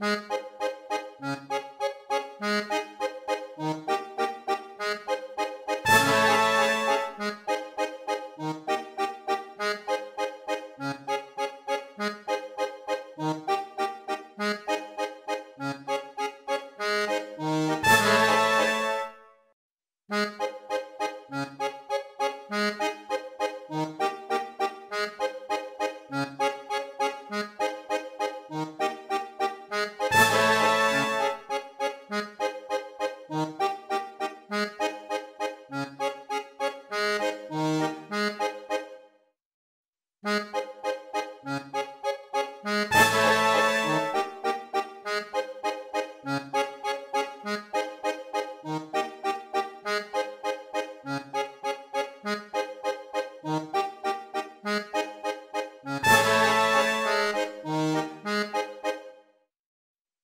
Bye.